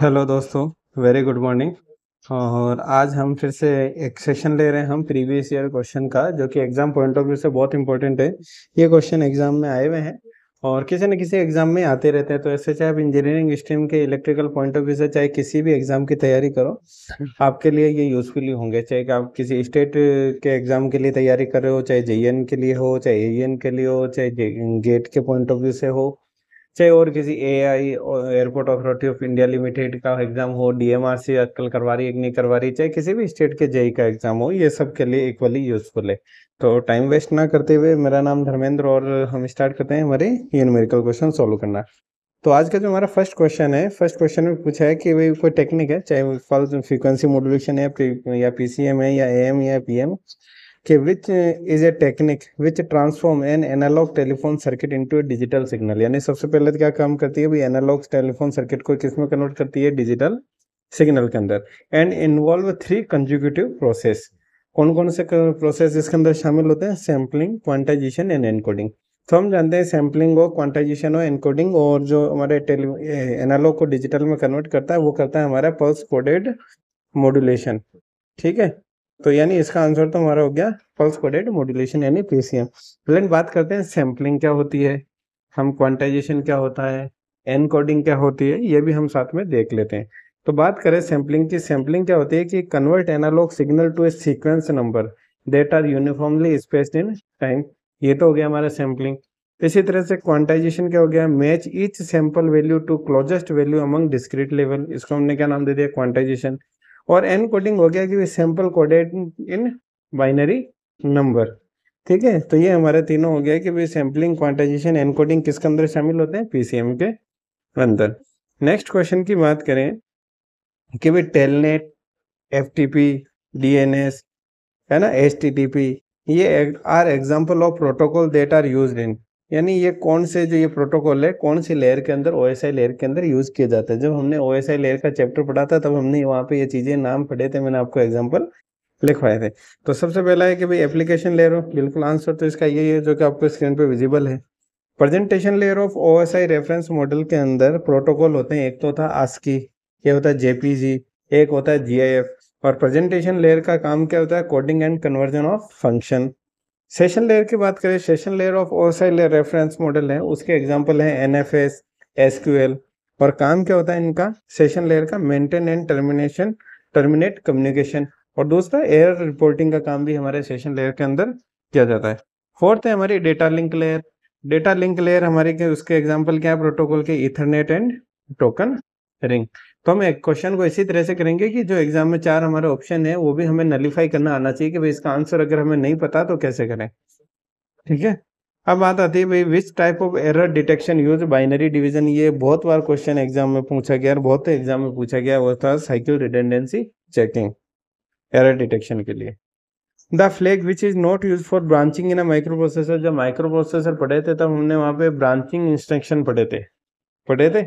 Hello दोस्तों very good morning और आज हम फिर से एक सेशन ले रहे हैं हम प्रीवियस ईयर क्वेश्चन का, जो कि एग्ज़ाम पॉइंट ऑफ़ व्यू से बहुत इंपॉर्टेंट है। ये क्वेश्चन एग्ज़ाम में आए हुए हैं और किसी न किसी एग्ज़ाम में आते रहते हैं। तो ऐसे चाहे आप इंजीनियरिंग स्ट्रीम के इलेक्ट्रिकल पॉइंट ऑफ़ व्यू से चाहे किसी भी एग्ज़ाम की तैयारी करो, आपके लिए ये यूजफुल होंगे। चाहे कि आप किसी स्टेट के एग्ज़ाम के लिए तैयारी कर रहे हो, चाहे जे के लिए हो, चाहे ए के लिए हो, चाहे गेट के पॉइंट ऑफ़ व्यू से हो चाहे और किसी A I airport authority of India limited का एग्ज़ाम हो डीएमआरसी आजकल करवा रही है नहीं करवा रही, चाहे किसी भी स्टेट के जेई का एग्ज़ाम हो, ये सब के लिए इक्वली यूजफुल है। तो टाइम वेस्ट ना करते हुए मेरा नाम धर्मेंद्र और हम स्टार्ट करते हैं हमारे ये न्यूमेरिकल क्वेश्चन सॉल्व करना। तो आज का जो हमारा फ़र्स्ट क्वेश्चन है फ़र्स्ट क्वेश्चन में पूछा है कि भाई कोई टेक्निक है, चाहे फॉल्स फ्रीक्वेंसी मॉड्यूलेशन है या पीसीएम है, या एएम या पीएम कि which is a technique which transform an analog telephone circuit into a digital signal यानी सबसे पहले तो क्या काम करती है? भाई एनालॉग टेलीफोन सर्किट को किसमें कन्वर्ट करती है? डिजिटल सिग्नल के अंदर. And involve three consecutive process कौन कौन से प्रोसेस इसके अंदर शामिल होते हैं? सैम्पलिंग क्वांटाइजेशन एंड एनकोडिंग तो हम जानते हैं सैम्पलिंग हो क्वांटाइजेशन हो एनकोडिंग और जो हमारे एनालॉग को डिजिटल में कन्वर्ट करता है, वो करता है हमारा पल्स कोडेड मॉड्यूलेशन ठीक है? तो यानी इसका आंसर तो हमारा हो गया पल्स कोडेड मॉड्यूलेशन यानी पीसीएम लेकिन बात करते हैं सैम्पलिंग क्या होती है, हम क्वांटाइजेशन क्या होता है एन कोडिंग क्या होती है, ये भी हम साथ में देख लेते हैं। तो बात करें सैम्पलिंग की सैम्पलिंग क्या होती है कि convert analog signal to a sequence number that are uniformly spaced in time ये तो हो गया हमारा सैम्पलिंग इसी तरह से क्वांटाइजेशन क्या हो गया match each sample value to closest value among discrete level इसको हमने क्या नाम दे दिया क्वांटाइजेशन और एन कोडिंग हो गया कि sample coded in binary number ठीक है? तो ये हमारे तीनों हो गया कि भाई सैम्पलिंग क्वांटाइजेशन एन कोडिंग किसके अंदर शामिल होते हैं? पीसीएम के अंदर. नेक्स्ट क्वेश्चन की बात करें कि भाई telnet F T P D N S है ना? एस टी टी पी ये are example of protocol that are use in यानी ये कौन से जो ये प्रोटोकॉल है, कौन सी लेयर के अंदर OSI लेयर के अंदर यूज़ किया जाता है? जब हमने OSI लेयर का चैप्टर पढ़ा था, तब हमने वहाँ पे ये चीज़ें, नाम पढ़े थे, मैंने आपको एग्ज़ाम्पल लिखवाए थे। तो सबसे पहला है कि भाई एप्लीकेशन लेयर हो, बिल्कुल आंसर तो इसका यही है जो कि आपको स्क्रीन पे विजिबल है। Presentation layer of OSI reference model के अंदर प्रोटोकॉल होते हैं। एक तो था आस्की ये होता है जेपीजी एक होता है जी और प्रेजेंटेशन लेयर का काम क्या होता है? Coding and conversion of function session layer की बात करें, session layer of OSI layer reference model है, उसके एग्जांपल है एन एफ़ एस एसक्यूएल और काम क्या होता है इनका? सेशन लेयर का maintain and termination terminate communication और दूसरा एयर रिपोर्टिंग का काम भी हमारे सेशन लेयर के अंदर किया जाता है। फोर्थ है हमारी data link layer data link layer हमारे के उसके एग्ज़ाम्पल क्या है? प्रोटोकॉल के इथरनेट एंड टोकन रिंग तो हम एक क्वेश्चन को इसी तरह से करेंगे कि जो एग्ज़ाम में चार हमारे ऑप्शन है, वो भी हमें नलीफाई करना आना चाहिए कि भाई इसका आंसर अगर हमें नहीं पता तो कैसे करें? ठीक है? अब बात आती है भाई which type of error detection use binary division ये बहुत बार क्वेश्चन एग्ज़ाम में पूछा गया, और बहुत एग्ज़ाम में पूछा गया, वो था cycle redundancy checking error detection के लिए। The flag which is not use for branching in a microprocessor जब माइक्रो प्रोसेसर पढ़े थे, तब हमने वहाँ पे ब्रांचिंग इंस्ट्रक्शन पढ़े थे। पढ़े थे?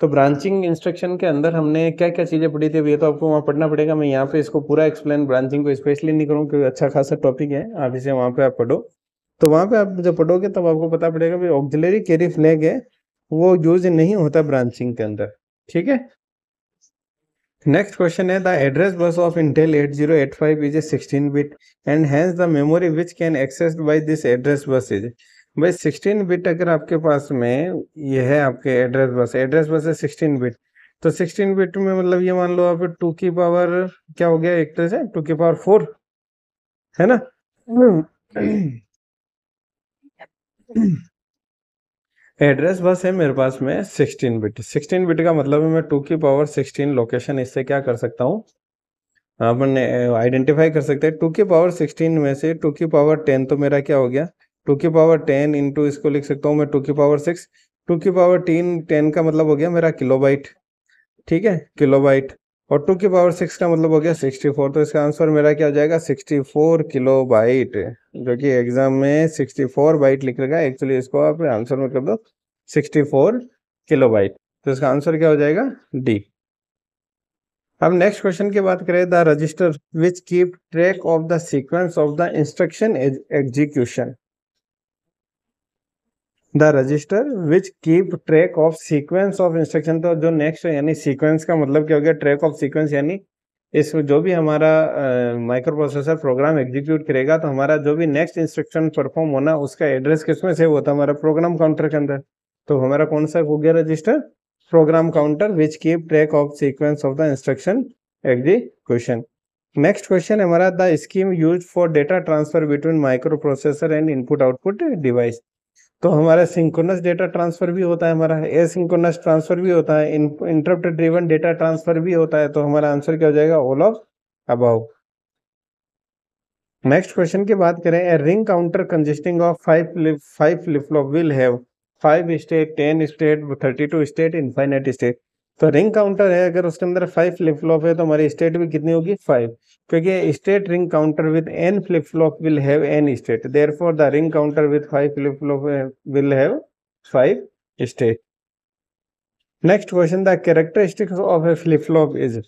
तो ब्रांचिंग इंस्ट्रक्शन के अंदर हमने क्या क्या चीज़ें पढ़ी थी ये तो आपको वहाँ पढ़ना पड़ेगा। मैं यहाँ पे इसको पूरा एक्सप्लेन ब्रांचिंग को स्पेशली नहीं करूँ क्योंकि अच्छा खासा टॉपिक है। आप इसे वहाँ पे आप पढ़ो। तो वहाँ पे आप जब पढ़ोगे तब आपको पता पड़ेगा भाई ऑक्जिलरी कैरी फ्लैग है, वो यूज़ नहीं होता ब्रांचिंग के अंदर। ठीक है? नेक्स्ट क्वेश्चन है the address bus of Intel 8085 is a 16 bit and hence the memory which can access by this address bus is भाई सिक्सटीन बिट अगर आपके पास में ये है आपके एड्रेस बस एड्रेस बस है सिक्सटीन बिट तो सिक्सटीन बिट में मतलब ये मान लो आप टू की पावर क्या हो गया, एक तरह से टू की पावर फोर है ना? एड्रेस बस है मेरे पास में सिक्सटीन बिट सिक्सटीन बिट का मतलब है मैं टू की पावर सिक्सटीन लोकेशन इससे क्या कर सकता हूँ? अपन आइडेंटिफाई कर सकते हैं। टू की पावर सिक्सटीन में से टू की पावर टेन तो मेरा क्या हो गया? टू की पावर टेन इंटू इसको लिख सकता हूँ मैं टू की पावर सिक्स। टू की पावर टेन टेन का मतलब हो गया मेरा किलोबाइट ठीक है? किलोबाइट और टू की पावर सिक्स का मतलब हो गया सिक्सटी फोर तो इसका आंसर मेरा क्या हो जाएगा? सिक्सटी फोर किलो बाइट जो कि एग्ज़ाम में सिक्सटी फोर बाइट लिख रखा है। एक्चुअली इसको आप आंसर में कर दो। सिक्सटी फोर किलो बाइट तो इसका आंसर क्या हो जाएगा? डी अब नेक्स्ट क्वेश्चन की बात करें। The register which keep track of the sequence of the instruction execution the register which keep track of sequence of instruction. तो जो नेक्स्ट यानी सीक्वेंस का मतलब क्या हो गया? ट्रैक ऑफ़ सीक्वेंस यानी इस जो भी हमारा माइक्रो प्रोसेसर प्रोग्राम एग्जीक्यूट करेगा तो हमारा जो भी नेक्स्ट इंस्ट्रक्शन परफॉर्म होना, उसका एड्रेस किसमें सेव होता है? हमारा प्रोग्राम काउंटर के अंदर। तो हमारा कौन सा हो गया register? Program counter which keep track of sequence of the instruction execution next question हमारा the scheme use for data transfer between microprocessor and input output device तो हमारा सिंकोनस डेटा ट्रांसफ़र भी होता है, हमारा एसिंक्रोनस ट्रांसफ़र भी होता है इंटरप्ट ड्रिवन डेटा ट्रांसफ़र भी होता है तो हमारा आंसर क्या हो जाएगा? All of above next question की बात करें a ring counter consisting of five five flip flop will have five state ten state thirty two state infinite state तो रिंग काउंटर है, अगर उसके अंदर फाइव फ्लिप फ्लॉप है तो हमारी स्टेट भी कितनी होगी? फाइव क्योंकि state ring counter with N flip flop will have N state therefore the ring counter with five flip flop will have five state next question the characteristics of a flip flop is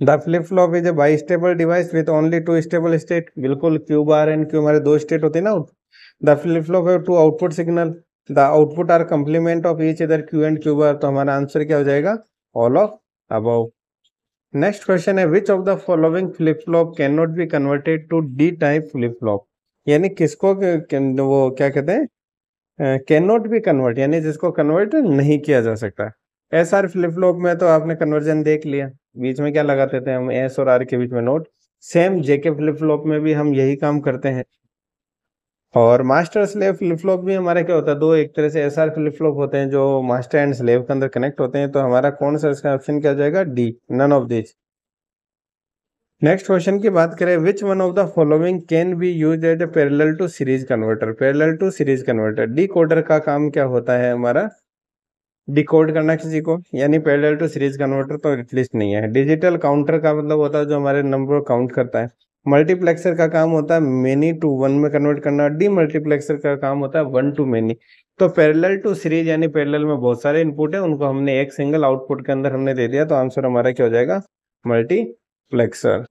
the flip flop is a bistable device with only two stable state बिल्कुल Q bar and Q हमारे दो state होते हैं ना the flip flop है two output signal the output are complement of each इधर Q and Q bar तो हमारा आंसर क्या हो जाएगा? All of above next question है which of the following flip flop can not be converted to D type flip flop यानी किसको वो क्या कहते हैं? कैन नॉट बी कन्वर्ट यानी जिसको कन्वर्ट नहीं किया जा सकता। एस आर फ्लिप फ्लॉप में तो आपने कन्वर्जन देख लिया। बीच में क्या लगाते थे हम? एस और आर के बीच में not same JK flip flop में भी हम यही काम करते हैं। और मास्टर स्लेव फ्लिप फ्लॉप भी हमारे क्या होता है? दो एक तरह से एस आर फ्लिप फ्लॉप होते हैं जो मास्टर एंड स्लेव के अंदर कनेक्ट होते हैं। तो हमारा कौन सा इसका ऑप्शन क्या जाएगा? D none of this next question की बात करें which one of the following can be use as a parallel to series converter parallel to series converter decoder का काम क्या होता है हमारा? डिकोड करना किसी को? यानी पैरेलल टू सीरीज़ कन्वर्टर तो एटलीस्ट नहीं है। डिजिटल काउंटर का मतलब होता है जो हमारे नंबर काउंट करता है। मल्टीप्लेक्सर का काम होता है मेनी टू वन में कन्वर्ट करना डी मल्टीप्लेक्सर का काम होता है वन टू मेनी तो पैरेलल टू सीरीज़ यानी पैरेलल में बहुत सारे इनपुट है, उनको हमने एक सिंगल आउटपुट के अंदर हमने दे दिया तो आंसर हमारा क्या हो जाएगा? मल्टीप्लेक्सर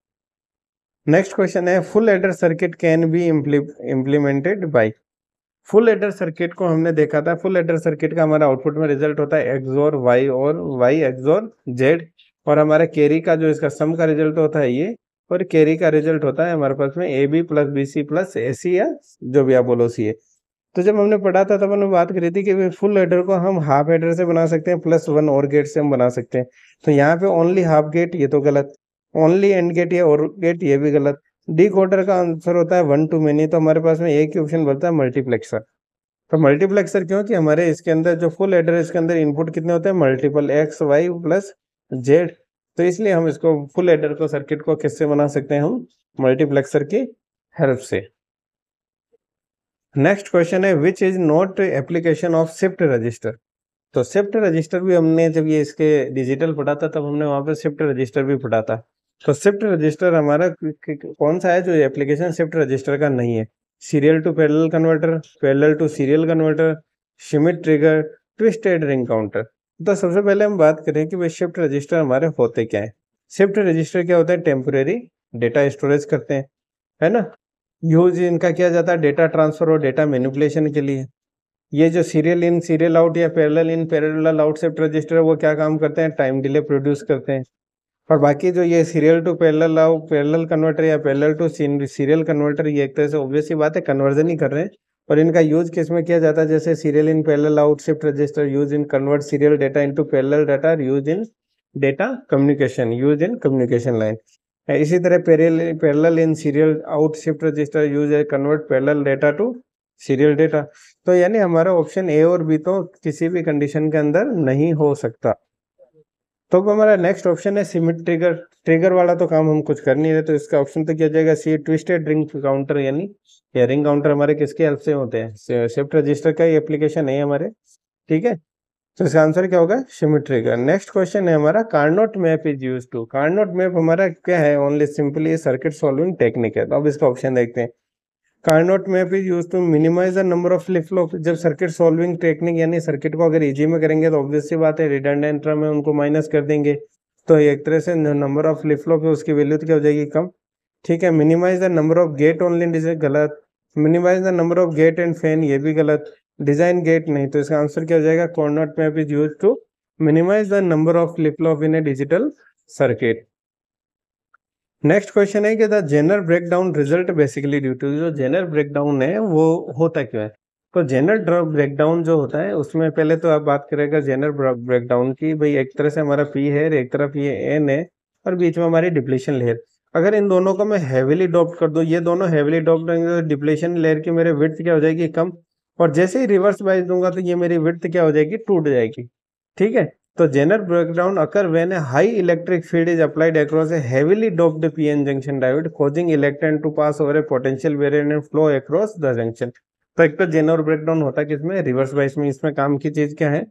नेक्स्ट क्वेश्चन है full adder circuit can be implemented by full adder circuit को हमने देखा था फुल एडर सर्किट का हमारा आउटपुट में रिज़ल्ट होता है एक्सोर वाई और वाई एक्सोर जेड और हमारे कैरी का जो इसका सम का रिज़ल्ट होता है ये और कैरी का रिज़ल्ट होता है हमारे पास में A B plus B C plus A C या जो भी आप बोलो सी है तो जब हमने पढ़ा था तब हमने बात करी थी कि फुल हेडर को हम हाफ़ हेडर से बना सकते हैं प्लस वन और गेट से हम बना सकते हैं। तो यहाँ पे ओनली हाफ़ गेट ये तो गलत। ओनली एंड गेट या और गेट ये भी गलत। डी कोडर का आंसर होता है वन टू मेनी तो हमारे पास में एक ही ऑप्शन बनता है मल्टीप्लेक्सर तो मल्टीप्लेक्सर क्यों? कि हमारे इसके अंदर जो फुल हेडर इसके अंदर इनपुट कितने होते हैं? Multiple X Y plus Z तो इसलिए हम इसको फुल एडर को सर्किट को किससे बना सकते हैं हम? मल्टीप्लेक्सर की हेल्प से। नेक्स्ट क्वेश्चन है which is not application of shift register तो शिफ्ट रजिस्टर भी हमने जब ये इसके डिजिटल पढ़ा था तब हमने वहाँ पे शिफ्ट रजिस्टर भी पढ़ा था तो शिफ्ट रजिस्टर हमारा कौन सा है जो एप्लीकेशन शिफ्ट रजिस्टर का नहीं है? Serial to parallel converter parallel to serial converter Schmitt trigger twisted ring counter तो सबसे पहले हम बात करें कि वे शिफ्ट रजिस्टर हमारे होते क्या है। शिफ्ट रजिस्टर क्या होता है? टेम्पोरेरी डेटा स्टोरेज करते हैं, है ना? यूज़ इनका किया जाता है डेटा ट्रांसफ़र और डेटा मैनिपुलेशन के लिए। ये जो सीरियल इन सीरियल आउट या parallel in parallel out shift register वो क्या काम करते हैं? टाइम डिले प्रोड्यूस करते हैं। और बाकी जो ये serial to parallel out parallel converter या पैरेलल टू सीरियल कन्वर्टर ये एक तरह से ऑब्वियस ही बात है कन्वर्जन ही कर रहे हैं। और इनका यूज़ किसमें किया जाता है? जैसे serial in parallel out shift register use in convert serial data into parallel data use in data communication use in communication line इसी तरह parallel in serial out shift register use है convert parallel data to serial data तो यानी हमारा option A और B तो किसी भी कंडीशन के अंदर नहीं हो सकता। तो अब हमारा नेक्स्ट ऑप्शन है सिमिट ट्रिगर ट्रिगर वाला तो काम हम कुछ कर नहीं रहे तो इसका ऑप्शन तो क्या जाएगा सी ट्विस्टेड रिंग काउंटर यानी रिंग काउंटर हमारे किसके हेल्प से होते हैं? शिफ्ट रजिस्टर का ही एप्लीकेशन है हमारे, ठीक है? तो इसका आंसर क्या होगा? सिमिट ट्रिगर नेक्स्ट क्वेश्चन है हमारा Karnaugh map is use to Karnaugh map हमारा क्या है? Only simply circuit solving technique है। तो अब इसका ऑप्शन देखते हैं। Karnaugh map is use to minimize the number of flip flop जब सर्किट सॉल्विंग टेक्निक यानी सर्किट को अगर इजी में करेंगे तो ऑब्वियस सी बात है टर्म में उनको माइनस कर देंगे। तो एक तरह से नंबर ऑफ़ फ्लिप फ्लॉप है, उसकी वैल्यू तो क्या हो जाएगी कम? ठीक है minimize the number of gate only digit गलत। Minimize the number of gate and fan ये भी गलत। डिज़ाइन गेट नहीं तो इसका आंसर क्या हो जाएगा? Karnaugh map is use to minimize the number of flip flop in a digital circuit next question है कि the Zener breakdown result basically due to जो जेनर ब्रेकडाउन है, वो होता क्यों है? तो जेनर ब्रेकडाउन जो होता है, उसमें पहले तो आप बात करेगा जेनर ब्रेकडाउन की, भाई एक तरह से हमारा पी है, एक तरफ़ ये एन है, और बीच में हमारी डिप्लेशन लेयर अगर इन दोनों को मैं हैवीली डॉप्ट कर दूँ, ये दोनों हैवीली डॉप्ट रहेंगे तो डिप्लेशन लेयर की मेरे विर्थ क्या हो जाएगी कम, और जैसे ही रिवर्स वाइज दूँगा तो ये मेरी विर्थ क्या हो जाएगी? टूट जाएगी। ठीक है? तो Zener breakdown occur when a high electric field is applied across a heavily doped PN junction diode causing electron to pass over a potential variant and flow across the junction तो एक तो जेनर ब्रेकडाउन होता किसमें? Reverse bias में इसमें काम की चीज़ क्या है?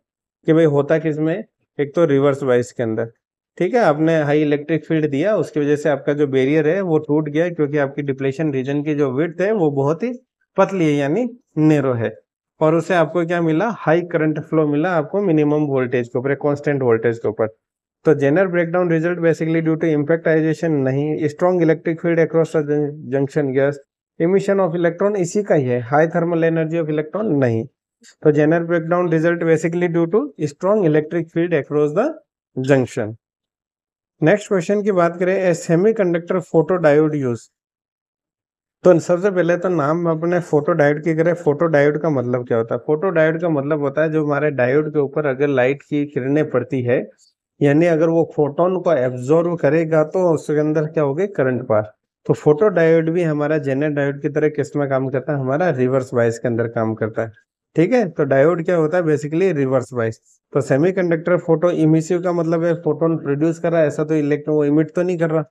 कि भाई होता किसमें? एक तो रिवर्स वाइस के अंदर। ठीक है, आपने हाई इलेक्ट्रिक फ़ील्ड दिया, उसकी वजह से आपका जो बैरियर है, वो टूट गया, क्योंकि आपकी डिप्लेशन रीजन की जो विथ है, वो बहुत ही पतली है, यानी नेरो है। और उसे आपको क्या मिला? हाई करंट फ्लो मिला आपको मिनिमम वोल्टेज के ऊपर कॉन्स्टेंट वोल्टेज के ऊपर। तो Zener breakdown result basically due to impact ionization नहीं strong electric field across junction gas emission of electron इसी का ही है high thermal energy of electron नहीं। तो Zener breakdown result basically due to strong electric field across the junction next question की बात करें a semi conductor photo diode use तो सबसे पहले तो नाम अपने फ़ोटो डायोड की करें। फ़ोटो डायोड का मतलब क्या होता है? फ़ोटो डायोड का मतलब होता है जो हमारे डायोड के ऊपर अगर लाइट की किरणें पड़ती है, यानी अगर वो फोटोन को एब्जॉर्व करेगा तो उसके अंदर क्या होगी? करंट पार। तो फ़ोटो डायोड भी हमारा जेनर डायोड की तरह किसमें काम करता है? हमारा रिवर्स वाइस के अंदर काम करता है। ठीक है? तो डायोड क्या होता है? बेसिकली रिवर्स वाइस तो सेमीकंडक्टर फ़ोटो इमिसिव का मतलब है फोटोन प्रोड्यूस कर रहा है, ऐसा तो इलेक्ट्रॉन वो इमिट तो नहीं कर रहा।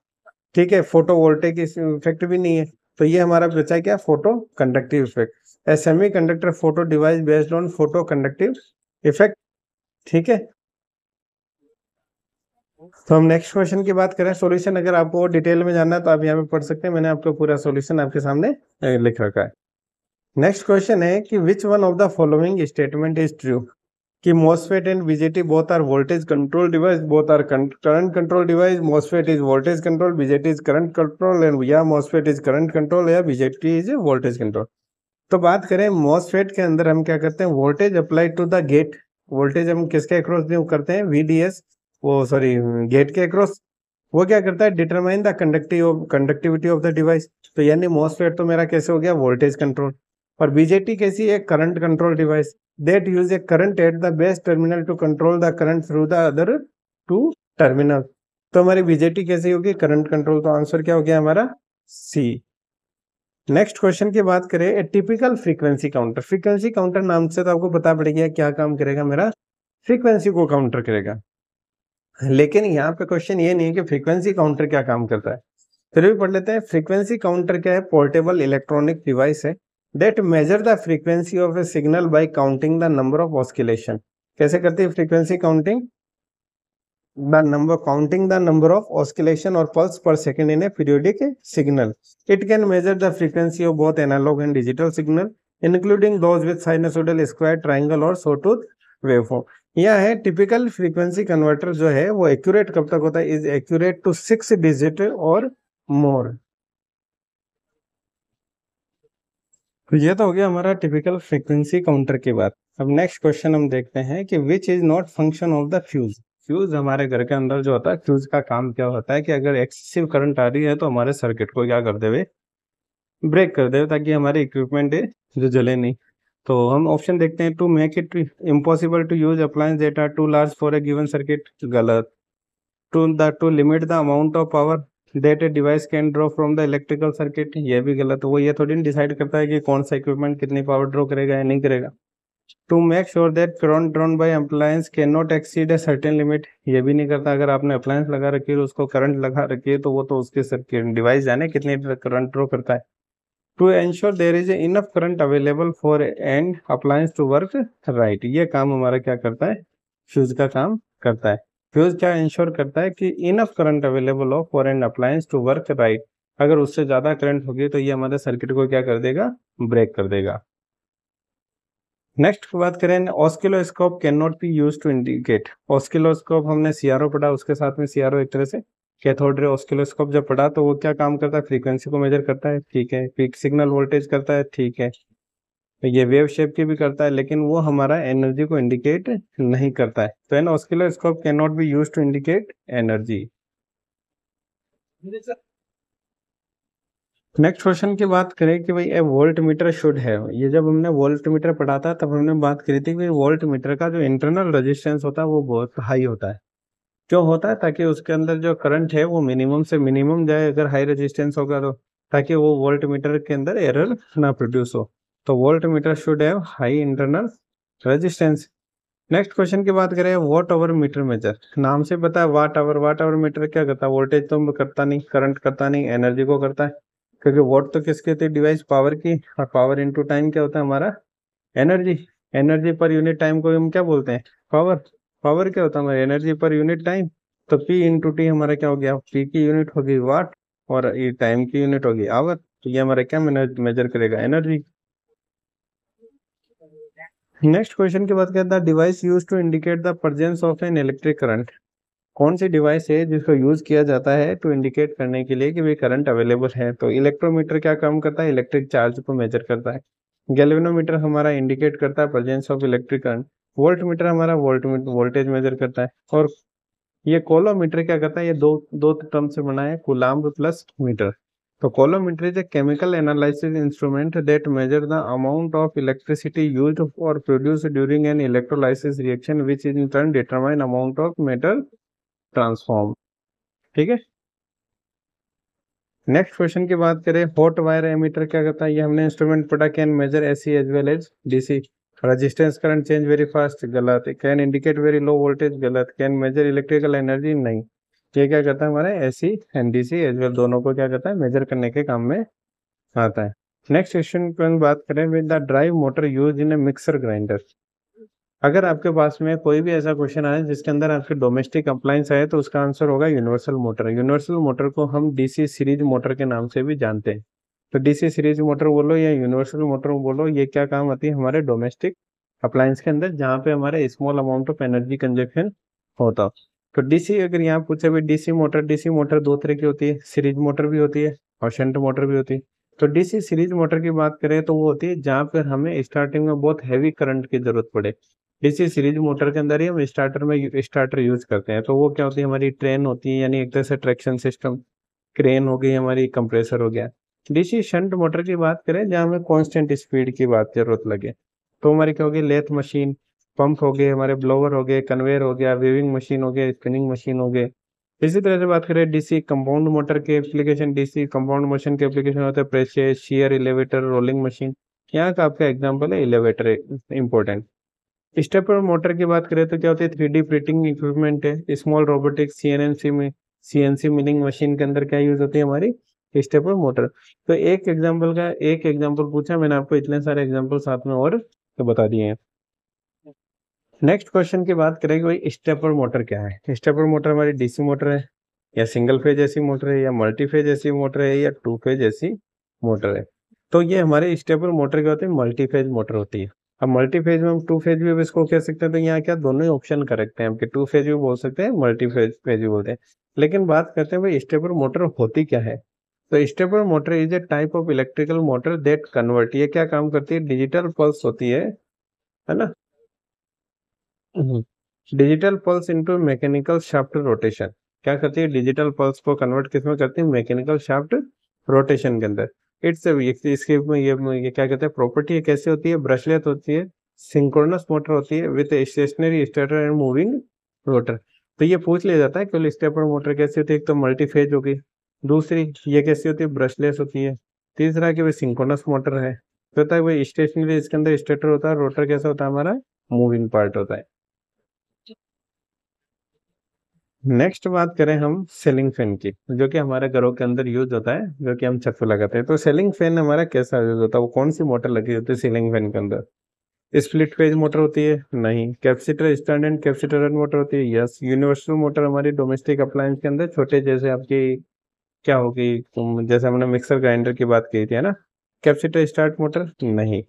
ठीक है? फ़ोटो वोल्टेज इफ़ेक्ट भी नहीं है। तो ये हमारा बचा क्या photo conductive effect a semi conductor photo device based on photo conductive effect ठीक है? तो हम नेक्स्ट क्वेश्चन की बात करें. सॉल्यूशन अगर आपको डिटेल में जानना है तो आप यहाँ पे पढ़ सकते हैं. मैंने आपको पूरा सॉल्यूशन आपके सामने लिख रखा है. नेक्स्ट क्वेश्चन है कि which one of the following statement is true कि MOSFET and BJT both are voltage control device both are current control device MOSFET is voltage control BJT is current control and या MOSFET is current control या BJT is voltage control तो बात करें MOSFET के अंदर हम क्या करते हैं? Voltage apply to the gate voltage हम किसके अक्रॉस करते हैं? VDS वो सॉरी गेट के अक्रॉस वो क्या करता है? Determine the conductive conductivity of the device तो यानी मोस्टफेट तो मेरा कैसे हो गया? वोल्टेज कंट्रोल और बीजेटी कैसी है? Current control device that use a current at the base terminal to control the current through the other two terminal तो हमारी बीजेटी कैसी होगी? करंट कंट्रोल तो आंसर क्या हो गया हमारा? सी नेक्स्ट क्वेश्चन की बात करें a typical frequency counter frequency counter नाम से तो आपको पता पड़ेगा क्या काम करेगा मेरा? फ्रीक्वेंसी को काउंटर करेगा। लेकिन यहाँ पे क्वेश्चन ये नहीं है कि फ्रीक्वेंसी काउंटर क्या काम करता है। फिर भी पढ़ लेते हैं फ्रीक्वेंसी काउंटर क्या है? पोर्टेबल इलेक्ट्रॉनिक डिवाइस है। That measure the frequency of a signal by counting the number of oscillation कैसे करती है frequency counting the number counting the number of oscillation और pulse per second in a periodic signal it can measure the frequency of both analog and digital signal including those with sinusoidal square triangle और sawtooth waveform यह है typical frequency converter जो है, वो accurate कब तक होता है? Is accurate to six digit और मोर तो ये तो हो गया हमारा टिपिकल फ्रीक्वेंसी काउंटर की बात अब नेक्स्ट क्वेश्चन हम देखते हैं कि which is not function of the fuse fuse हमारे घर के अंदर जो होता है फ्यूज का काम क्या होता है कि अगर एक्सेसिव करंट आ रही है तो हमारे सर्किट को क्या कर देवे? ब्रेक कर देवे ताकि हमारे इक्विपमेंट जो जले नहीं। तो हम ऑप्शन देखते हैं to make it impossible to use appliance are too large for a given circuit गलत। To the to limit the amount of power that a device can draw from the electrical circuit ये भी गलत है वो ये थोड़ी decide करता है कि कौन सा इक्विपमेंट कितनी पावर ड्रॉ करेगा या नहीं करेगा। To make sure that current drawn by appliance can not exceed a certain limit ये भी नहीं करता। अगर आपने अप्लायंस लगा रखी है उसको करंट लगा रखी है तो वो तो उसके सर्किट डिवाइस जाने कितनी करंट ड्रॉ करता है। To ensure there is a enough current available for and appliance to work right ये काम हमारा क्या करता है? फ्यूज का काम करता है। फ्यूज क्या इंश्योर करता है कि इनफ करंट अवेलेबल हो for and appliance to work right अगर उससे ज़्यादा करंट होगी तो ये हमारे सर्किट को क्या कर देगा? ब्रेक कर देगा। नेक्स्ट बात करें oscilloscope can not be use to indicate oscilloscope हमने सीआरओ पढ़ा, उसके साथ में सीआरओ एक तरह से कैथोड रे ऑस्किलोस्कोप जब पढ़ा तो वो क्या काम करता है? फ्रीक्वेंसी को मेजर करता है। ठीक है। पीक सिग्नल वोल्टेज करता है। ठीक है। ये वेव शेप की भी करता है, लेकिन वो हमारा एनर्जी को इंडिकेट नहीं करता है। तो an oscilloscope can not be use to indicate energy next question की बात करें कि भाई ए वोल्ट मीटर शुड है। ये जब हमने वोल्ट मीटर पढ़ा था, तब हमने बात करी थी कि वोल्ट मीटर का जो इंटरनल रेजिस्टेंस होता है, वो बहुत हाई होता है। क्यों होता है? ताकि उसके अंदर जो करंट है, वो मिनिमम से मिनिमम जाए, अगर हाई रेजिस्टेंस होगा तो ताकि वो वोल्ट मीटर के अंदर एरर ना प्रोड्यूस हो। तो volt meter should have high internal resistance next question की बात करें वॉट आवर मीटर मेजर नाम से पता है watt hour watt hour meter क्या करता है? वोल्टेज तो करता नहीं करंट करता नहीं एनर्जी को करता है। क्योंकि वॉट तो किसके है? डिवाइस पावर की। और पावर इनटू टाइम क्या होता है? हमारा energy energy per unit time को हम क्या बोलते हैं? पावर पावर क्या होता है? हमारा एनर्जी पर यूनिट टाइम तो पी इंटू टी हमारा क्या हो गया? पी की यूनिट होगी वाट और ये टाइम की यूनिट होगी आवर तो ये हमारा क्या मेजर करेगा? एनर्जी नेक्स्ट क्वेश्चन की बात करते हैं device use to indicate the presence of an electric current कौन सी डिवाइस है जिसको यूज़ किया जाता है टू इंडिकेट करने के लिए कि भाई करंट अवेलेबल है? तो इलेक्ट्रोमीटर क्या काम करता है? इलेक्ट्रिक चार्ज को मेजर करता है। गैल्वेनोमीटर हमारा इंडिकेट करता है presence of electric current volt meter हमारा वोल्ट वोल्टेज मेजर करता है। और ये कोलोमीटर क्या करता है? ये दो दो टर्म से बना है, कुलाम्ब प्लस मीटर तो coulometer is a chemical analysis instrument that measure the amount of electricity used और produce during an electrolysis reaction which is in turn determine amount of metal transform ठीक है? नेक्स्ट क्वेश्चन की बात करें hot wire ammeter क्या करता है? ये हमने इंस्ट्रूमेंट पढ़ा can measure AC as well as DC resistance current change very fast गलत. Can indicate very low voltage गलत. कैन मेजर इलेक्ट्रिकल एनर्जी नहीं. ये क्या करता है हमारे? AC and DC as well दोनों को क्या करता है? मेजर करने के काम में आता है। नेक्स्ट क्वेश्चन पर बात करें with the drive motor use in a mixer grinder अगर आपके पास में कोई भी ऐसा क्वेश्चन आए जिसके अंदर आपके डोमेस्टिक अप्लायंस आए तो उसका आंसर होगा यूनिवर्सल मोटर यूनिवर्सल मोटर को हम डीसी सीरीज़ मोटर के नाम से भी जानते हैं। तो डीसी सीरीज़ मोटर बोलो या यूनिवर्सल मोटर बोलो, ये क्या काम आती है हमारे डोमेस्टिक अप्लायंस के अंदर, जहाँ पे हमारे small amount of energy consumption होता तो डीसी अगर यहाँ पूछे भाई डीसी मोटर डीसी मोटर दो तरह की होती है। सीरीज़ मोटर भी होती है और शंट मोटर भी होती है। तो डीसी सीरीज़ मोटर की बात करें तो वो होती है जहाँ पर हमें स्टार्टिंग में बहुत हैवी करंट की ज़रूरत पड़े। डीसी सीरीज़ मोटर के अंदर ही हम स्टार्टर में स्टार्टर यूज़ करते हैं। तो वो क्या होती है, हमारी ट्रेन होती है, यानी एक तरह से ट्रैक्शन सिस्टम क्रेन हो गई, हमारी कंप्रेसर हो गया। डीसी शंट मोटर की बात करें जहाँ हमें कॉन्स्टेंट स्पीड की बात ज़रूरत लगे। तो हमारी क्या होगी लेथ मशीन पंप हो गए, हमारे ब्लोवर हो गए कन्वेयर हो गया वेविंग मशीन हो गया स्पिनिंग मशीन हो गए। इसी तरह से बात करें डीसी कंपाउंड मोटर के एप्लीकेशन डीसी कंपाउंड मशीन के एप्लीकेशन होते हैं pressure shear elevator rolling machine यहाँ का आपका एग्ज़ाम्पल है इलेवेटर इंपॉर्टेंट स्टेपर मोटर की बात करें तो क्या होती है थ्री डी प्रिंटिंग इक्विपमेंट है small robotics C N N C में सी मिलिंग मशीन के अंदर क्या यूज़ होती है हमारी स्टेपर मोटर तो एक एग्ज़ाम्पल का, एक एग्ज़ाम्पल पूछा, मैंने आपको इतने सारे एग्ज़ाम्पल साथ में और तो बता दिए हैं। नेक्स्ट क्वेश्चन की बात करेंगे भाई स्टेपर मोटर क्या है? स्टेपर मोटर हमारी डीसी मोटर है, या सिंगल फ़ेज़ ऐसी मोटर है, या मल्टी फ़ेज़ ऐसी मोटर है, या टू फ़ेज़ ऐसी मोटर है? तो ये हमारे स्टेपर मोटर क्या होते हैं? मल्टी फ़ेज़ मोटर होती है। अब मल्टी फ़ेज़ में हम टू फ़ेज़ भी इसको कह सकते हैं तो यहाँ क्या दोनों ही ऑप्शन करेक्ट है। आपके टू फ़ेज़ भी बोल सकते हैं, मल्टी फ़ेज़ फ़ेज़ भी बोलते हैं। लेकिन बात करते हैं भाई स्टेपर मोटर होती क्या है? तो stepper motor is a type of electrical motor that convert, ये क्या काम करती है? डिजिटल पल्स होती है है ना? Digital pulse into mechanical shaft rotation क्या करती है? डिजिटल पल्स को कन्वर्ट किसमें करती है? मैकेनिकल शाफ्ट रोटेशन के अंदर. इट्स इसके में ये ये क्या कहते हैं? प्रॉपर्टी कैसे होती है? ब्रशलेस होती है. सिंक्रोनस मोटर होती है with stationary stator and moving rotor तो ये पूछ लिया जाता है केवल स्टेपर मोटर कैसी होती है? एक तो मल्टी फ़ेज़ होगी. दूसरी, ये कैसी होती है? ब्रशलेस होती है. तीसरा कि भाई सिंक्रोनस मोटर है. तो है भाई स्टेशनरी इसके अंदर स्टेटर होता है रोटर कैसा होता है? हमारा मूविंग पार्ट होता है. नेक्स्ट बात करें हम सेलिंग फ़ैन की, जो कि हमारे घरों के अंदर यूज़ होता है, जो कि हम छत पे लगाते हैं। तो सेलिंग फ़ैन हमारा कैसा यूज़ होता है? वो कौन सी मोटर लगी होती है सीलिंग फ़ैन के अंदर? स्प्लिट फ़ेज़ मोटर होती है? नहीं। कैप्सिटर स्टैंड कैप्सिटर मोटर होती है? यस यूनिवर्सल मोटर हमारी डोमेस्टिक अप्लायंस के अंदर छोटे जैसे आपकी, क्या होगी जैसे हमने मिक्सर ग्राइंडर की बात की थी, है ना? कैप्सिटर स्टार्ट मोटर नहीं।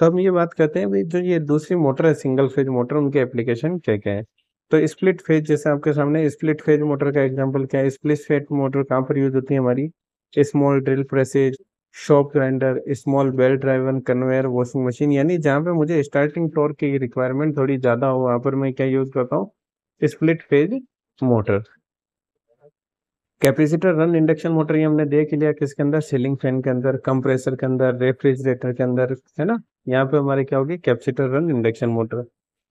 तो हम ये बात करते हैं भाई जो ये दूसरी मोटर है सिंगल फ़ेज़ मोटर उनके एप्लीकेशन क्या क्या है? तो स्प्लिट फ़ेज़ जैसे आपके सामने स्प्लिट फ़ेज़ मोटर का एग्जांपल क्या है? स्प्लिट फ़ेज़ मोटर कहाँ पर यूज़ होती है हमारी? Small drill presses shop grinder small belt driven conveyor washing machine यानी जहाँ पे मुझे स्टार्टिंग टॉर्क की रिक्वायरमेंट थोड़ी ज़्यादा हो, वहाँ पर मैं क्या यूज़ करता हूँ? Split phase motor capacitor run induction motor ये हमने देख लिया किसके अंदर? सीलिंग फ़ैन के अंदर कंप्रेसर के अंदर रेफ्रिजरेटर के अंदर, है ना? यहाँ पे हमारे क्या होगी? Capacitor run induction motor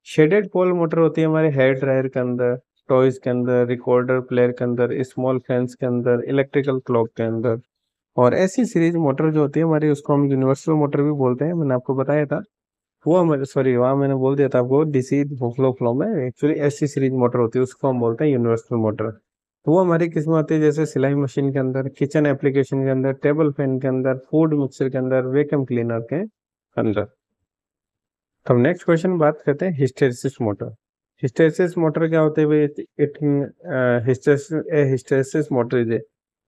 shaded pole motor होती है हमारे हेयर ड्रायर के अंदर टॉयज के अंदर रिकॉर्डर प्लेयर के अंदर स्मॉल फैंस के अंदर इलेक्ट्रिकल क्लॉक के अंदर। और ऐसी सीरीज़ मोटर जो होती है हमारी, उसको हम यूनिवर्सल मोटर भी बोलते हैं, मैंने आपको बताया था। वो हमारे सॉरी वहाँ मैंने बोल दिया था आपको डीसी फ्लो फ्लो में एक्चुअली ऐसी सीरीज़ मोटर होती है, उसको हम बोलते हैं यूनिवर्सल मोटर तो वो हमारी किस्म होती है, जैसे सिलाई मशीन के अंदर किचन एप्लीकेशन के अंदर टेबल फ़ैन के अंदर फ़ूड मिक्सर के अंदर वेकम क्लीनर के अंदर। हम नेक्स्ट क्वेश्चन बात करते हैं हिस्टेरिसिस मोटर। हिस्टेरिसिस मोटर क्या होते हैं it hysteresis motor is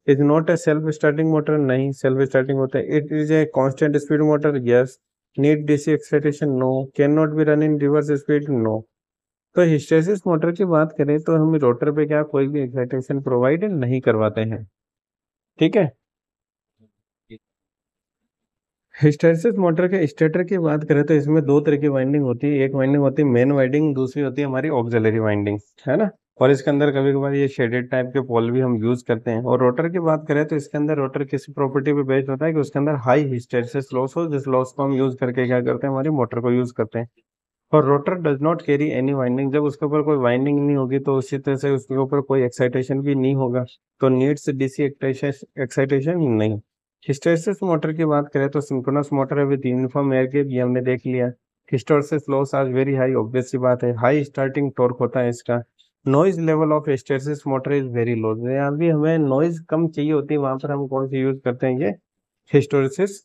is not a self starting motor नहीं सेल्फ स्टार्टिंग होता है। It is a constant speed motor yes need DC excitation no can not be run in reverse speed no तो hysteresis motor की बात करें तो हम rotor पे क्या कोई भी एक्साइटेशन प्रोवाइड नहीं करवाते हैं। ठीक है? हिस्टेसिस मोटर के स्टेटर की बात करें तो इसमें दो तरह की वाइंडिंग होती है। एक वाइंडिंग होती है मेन वाइंडिंग दूसरी होती है हमारी ऑक्सिलरी वाइंडिंग है ना? और इसके अंदर कभी कभार ये शेडेड टाइप के पोल भी हम यूज़ करते हैं। और रोटर की बात करें तो इसके अंदर रोटर किसी प्रॉपर्टी पे बेस्ड होता है कि उसके अंदर हाई हिस्टेरिसिस लॉस हो, जिस लॉस को हम यूज़ करके क्या करते हैं, हमारी मोटर को यूज़ करते हैं। और rotor does not carry any winding जब उसके ऊपर कोई वाइंडिंग नहीं होगी तो उसी तरह से उसके ऊपर कोई एक्साइटेशन भी नहीं होगा। तो नीड्स डीसी एक्साइटेशन नहीं। हिस्टेरिसिस मोटर की बात करें तो सिंक्रोनस मोटर है विद यूनिफॉर्म एयर के ये हमने देख लिया। हिस्टोरसिस लॉस आज वेरी हाई ऑब्वियस सी बात है। हाई स्टार्टिंग टॉर्क होता है इसका। Noise level of hysteresis motor is very low यहाँ भी हमें नॉइज़ कम चाहिए होती है, वहाँ पर हम कौन सी यूज़ करते हैं ये? हिस्टोरिसिस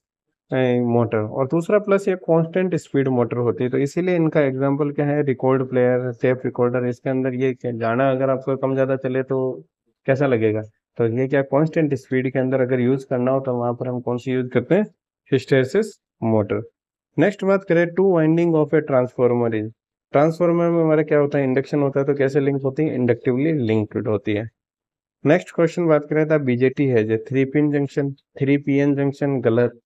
मोटर और दूसरा प्लस ये कांस्टेंट स्पीड मोटर होती है। तो इसीलिए इनका एग्जांपल क्या है? रिकॉर्ड प्लेयर टेप रिकॉर्डर इसके अंदर ये जाना अगर आपको कम ज़्यादा चले तो कैसा लगेगा? तो ये क्या कांस्टेंट स्पीड के अंदर अगर यूज़ करना हो तो वहाँ पर हम कौन सी यूज़ करते हैं? हिस्टेसिस मोटर नेक्स्ट बात करें two winding of a transformer is transformer में हमारा क्या होता है? इंडक्शन होता है तो कैसे लिंक होती है? इंडक्टिवली लिंक्ड होती है। नेक्स्ट क्वेश्चन बात करें था बीजेटी है जो three pin junction three P N junction गलत।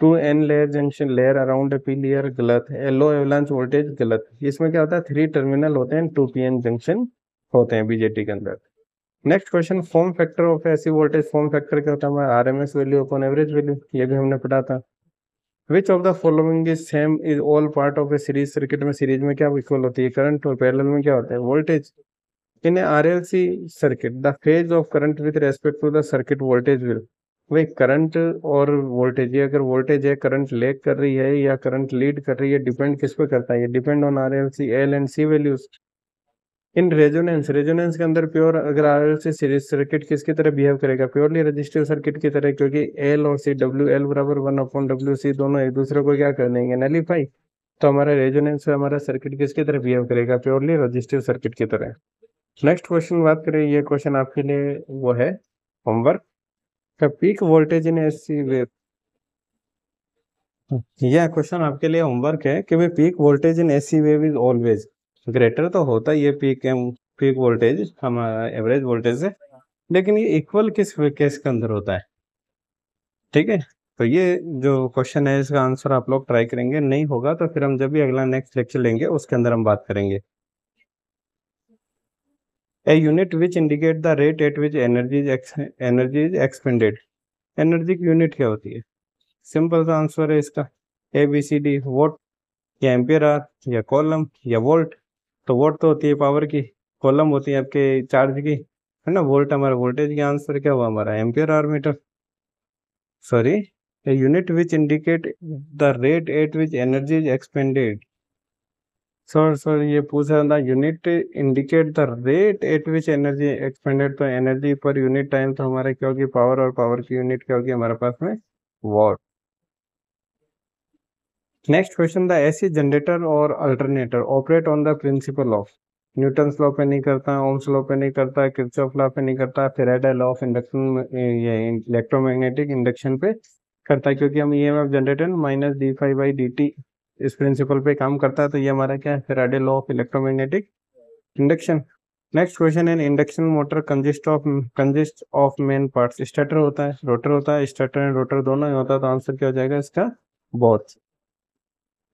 Two N layer junction layer around P layer गलत। एलो एवलांच वोल्टेज गलत। इसमें क्या होता है? थ्री टर्मिनल होते हैं टू पी एन जंक्शन होते हैं बीजेटी के अंदर। Next question form factor of AC voltage form factor क्या होता है R M S value upon average value ये भी हमने पढ़ा था। Which of the following is same is all part of a series circuit में सीरीज़ में क्या इक्वल होती है? करंट और पैरेलल में क्या होता है? Voltage in R L C circuit the phase of current with respect to the circuit voltage will भाई करंट और वोल्टेज ये अगर वोल्टेज है करंट लेक कर रही है या करंट लीड कर रही है डिपेंड किस पे करता है? ये depend on R L C L and C values in resonance resonance के अंदर प्योर अगर आर सी सीरीज़ सर्किट किसकी तरह बिहेव करेगा? प्योरली रजिस्टिव सर्किट की तरह, क्योंकि एल और सी डब्ल्यू एल बराबर वन अपॉन डब्ल्यू सी दोनों एक दूसरे को क्या कर देंगे? नलीफाई तो हमारा रेजोनेंस हमारा सर्किट किसकी तरह बिहेव करेगा? प्योरली रजिस्टिव सर्किट की तरह. नेक्स्ट क्वेश्चन बात करें, ये क्वेश्चन आपके लिए वो है होमवर्क का peak voltage in AC wave यह क्वेश्चन आपके लिए होमवर्क है कि peak voltage in AC wave is always greater तो होता है ये पीक पीक वोल्टेज हमारा एवरेज वोल्टेज से। लेकिन ये इक्वल किस केस के अंदर होता है? ठीक है? तो ये जो क्वेश्चन है, इसका आंसर आप लोग ट्राई करेंगे। नहीं होगा तो फिर हम जब भी अगला नेक्स्ट लेक्चर लेंगे, उसके अंदर हम बात करेंगे। Which indicate the rate at which energy is ex, energy is expended. Energy की यूनिट क्या होती है? सिंपल सा आंसर है इसका। A B C D watt या एम्पियर आर या कॉलम या वोल्ट तो वोट तो होती है पावर की कॉलम होती है आपके चार्ज की, है ना? वोल्ट हमारा वोल्टेज का आंसर क्या हुआ? हमारा ampere hour meter sorry unit which indicate the rate at which energy is expended sir sir ये पूछा था unit indicate the rate at which energy expended तो एनर्जी पर यूनिट टाइम तो हमारे क्या होगी? पावर और पावर की यूनिट क्या होगी? हमारे पास में what next question the AC generator और alternator operate on the principle of Newton law पे नहीं करता ओम्स लॉ पे नहीं करता किर्चॉफ लॉ पे नहीं करता फेराडे लॉ ऑफ़ इंडक्शन ये इलेक्ट्रोमैग्नेटिक इंडक्शन पे करता है, क्योंकि हम E M F generator minus D five by D T इस प्रिंसिपल पे काम करता है तो ये हमारा क्या है? Faraday law of electromagnetic induction next question है induction motor consist of consist of main parts starter होता है रोटर होता है स्टार्टर एंड रोटर दोनों ही होता है तो आंसर क्या हो जाएगा इसका? Both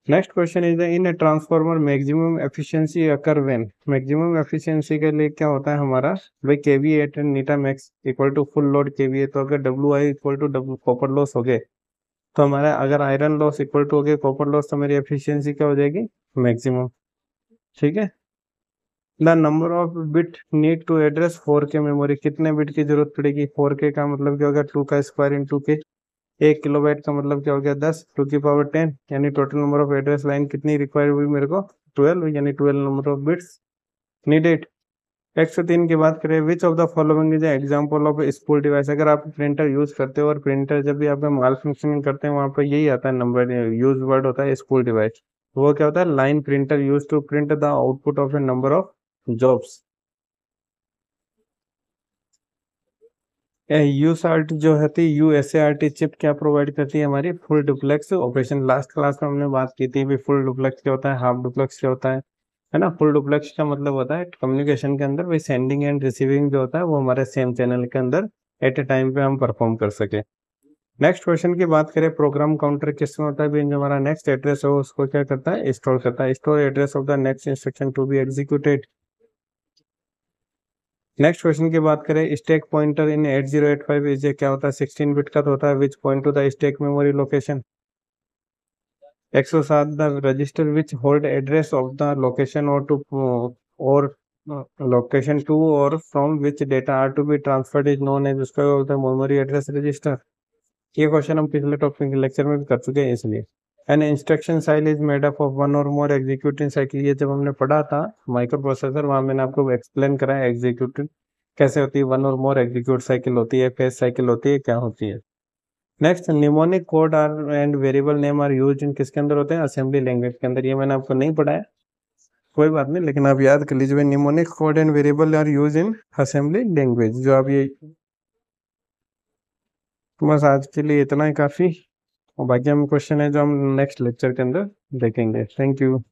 next question is in a transformer maximum efficiency occur when maximum efficiency के लिए क्या होता है हमारा? भाई K V at and eta max equal to full load K V तो अगर W I equal to W copper loss हो गए तो हमारा अगर आयरन लॉस इक्वल टू हो गया कॉपर लॉस तो मेरी एफिशिएंसी क्या हो जाएगी? मैक्सिमम ठीक है? The number of bit need to address four K memory कितने बिट की ज़रूरत पड़ेगी? फोर के का मतलब क्या होगा टू का स्क्वायर इन टू के एक किलो बाइट का मतलब क्या हो गया? दस टू की पावर टेन यानी total number of address line कितनी रिक्वायर हुई मेरे को? ट्वेल्व यानी twelve number of bits needed एक सौ तीन की बात करें which of the following is example of school device अगर आप प्रिंटर यूज़ करते हो और प्रिंटर जब भी आप माल फंक्शनिंग करते हैं, वहाँ पर यही आता है नंबर यूज़ वर्ड होता है स्कूल डिवाइस वो क्या होता है? Line printer use to print the output of a number of jobs USRT जो है यू एस चिप क्या प्रोवाइड करती है हमारी? Full duplex operation last class में हमने बात की थी भी फुल डुप्लेक्स क्या होता है हाफ़ डुप्लेक्स क्या होता है है ना? फुल डुप्लेक्स का मतलब होता है कम्युनिकेशन के अंदर, वही सेंडिंग एंड रिसीविंग जो होता है, वो हमारे सेम चैनल के अंदर एट ए टाइम पे हम परफॉर्म कर सके। नेक्स्ट क्वेश्चन की बात करें प्रोग्राम काउंटर किसमें होता है? जो हमारा नेक्स्ट एड्रेस हो, उसको क्या करता है? स्टोर करता है। Store address of the next instruction to be executed next question की बात करें स्टेक पॉइंटर इन 8085 इज़ क्या होता है? 16 बिट का तो होता है which point to the stack memory location एक सौ सात the register which hold address of the location or to or location to or from which data are to be transferred is known as उसका memory address register ये question हम पिछले topic lecture में भी कर चुके हैं, इसलिए। An instruction cycle is made up of one or more executive cycle ये जब हमने पढ़ा था माइक्रो प्रोसेसर वहाँ मैंने आपको एक्सप्लेन करा है एग्जीक्यूटिव कैसे होती है one or more execute cycle होती है फेस साइकिल होती है, क्या होती है। Next mnemonic code are and variable name are use in किसके अंदर होते हैं? असेंबली लैंग्वेज के अंदर। ये मैंने आपको नहीं पढ़ाया। कोई बात नहीं, लेकिन आप याद कर लीजिए mnemonic code and variable are use in assembly language जो आप ये बस आज के लिए इतना ही, काफ़ी। और बाकी हम क्वेश्चन है जो हम नेक्स्ट लेक्चर के अंदर देखेंगे. Thank you